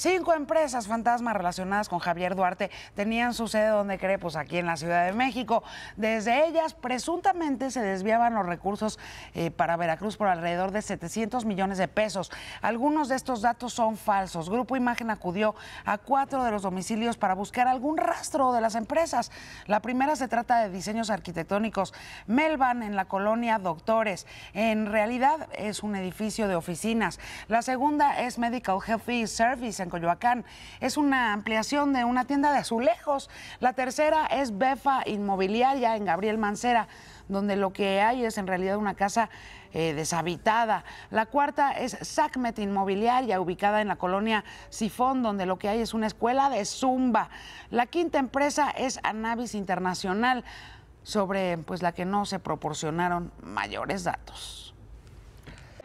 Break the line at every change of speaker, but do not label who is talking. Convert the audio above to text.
Cinco empresas fantasmas relacionadas con Javier Duarte tenían su sede donde cree, pues aquí en la Ciudad de México. Desde ellas, presuntamente se desviaban los recursos eh, para Veracruz por alrededor de 700 millones de pesos. Algunos de estos datos son falsos. Grupo Imagen acudió a cuatro de los domicilios para buscar algún rastro de las empresas. La primera se trata de diseños arquitectónicos Melban en la colonia Doctores. En realidad es un edificio de oficinas. La segunda es Medical Health Service en Coyoacán. Es una ampliación de una tienda de azulejos. La tercera es Befa Inmobiliaria en Gabriel Mancera donde lo que hay es en realidad una casa eh, deshabitada. La cuarta es Sacmet Inmobiliaria, ubicada en la colonia Sifón, donde lo que hay es una escuela de zumba. La quinta empresa es Anavis Internacional, sobre pues, la que no se proporcionaron mayores datos.